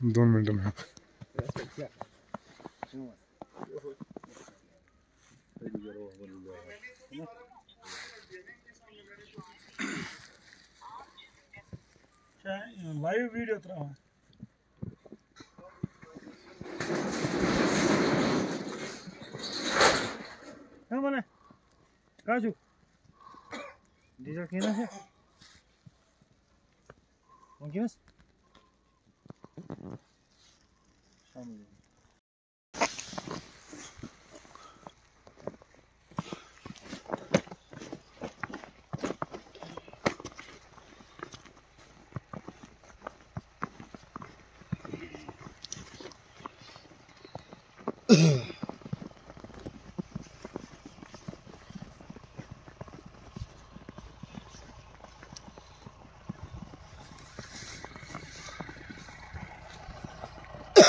दोन मिनटं में लाइव वीडियो तरह हाँ बने काजू। डीजल किना है? कौन किना coming.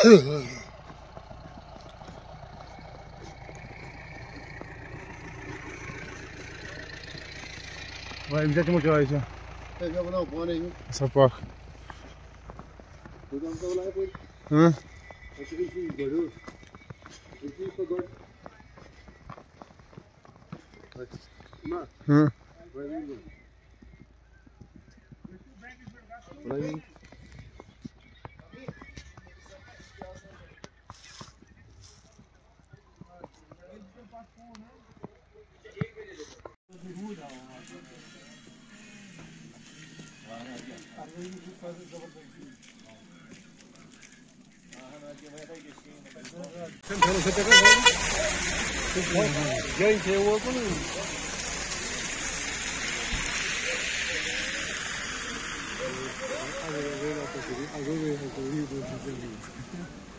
Ugh. Ouais, exactement que ouais, Sympa. Hein Hein शाम में Vai, gdzie ty musiałeś? Ja bym pone yi. Zapach. Ko dan ka wala ko. Hı? Ashi ki ki gado. Ki ko god. Ma, Hı? wala yi. Wala yi. जय से वो कौन आ,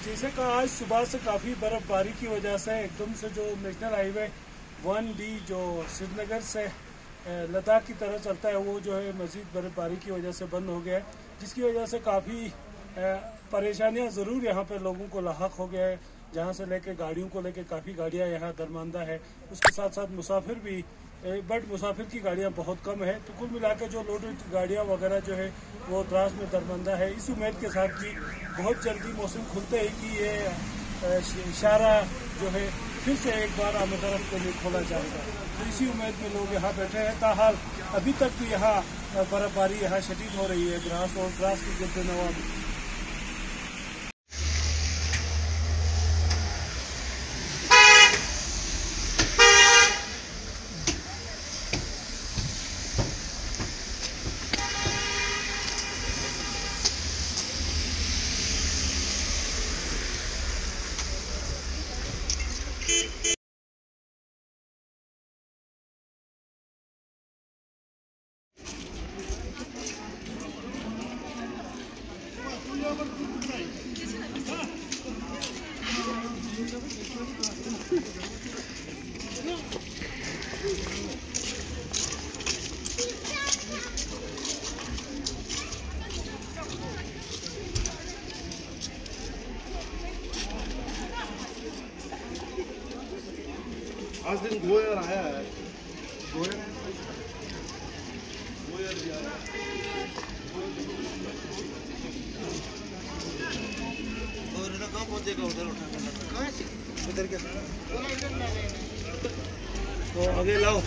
जैसे कि आज सुबह से काफ़ी बर्फबारी की वजह से एकदम से जो नेशनल हाईवे वन डी, जो श्रीनगर से लद्दाख की तरह चलता है, वो जो है मजीद बर्फबारी की वजह से बंद हो गया है, जिसकी वजह से काफ़ी परेशानियाँ ज़रूर यहाँ पे लोगों को लाक हो गया है। जहाँ से लेके गाड़ियों को लेके काफ़ी गाड़ियाँ यहाँ दरमानदा है। उसके साथ साथ मुसाफिर भी बट मुसाफिर की गाड़ियाँ बहुत कम है। तो कुल मिलाकर जो लोडेड गाड़ियाँ वगैरह जो है, वो द्रास में दरमंदा है। इस उम्मीद के साथ कि बहुत जल्दी मौसम खुलते ही कि ये इशारा जो है, फिर से एक बार आमदरफ के लिए खोला जाएगा। तो इसी उम्मीद में लोग यहाँ बैठे हैं। ताहाल, अभी तक भी यहाँ, बर्फबारी यहाँ शदीद हो रही है। ग्रास और ग्रास के गिरते नवा आज दिन गोयर आया है। गोयर गोयर भी आया है। उधर क्या? तो आगे लाओ।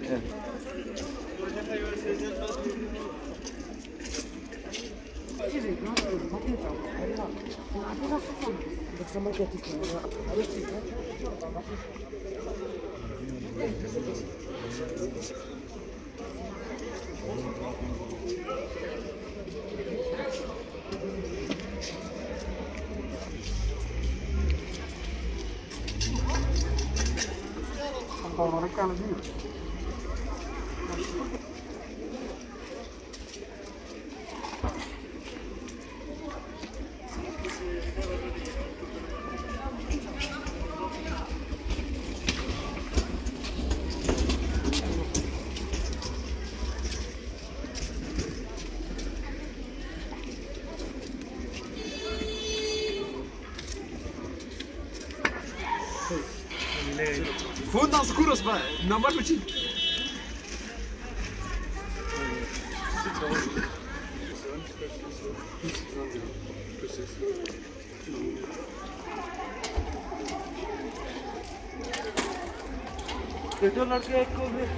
Ja. Gewoon een kale. Funden oscuros, va. Nada más, Luchín. Yo no quiero comer.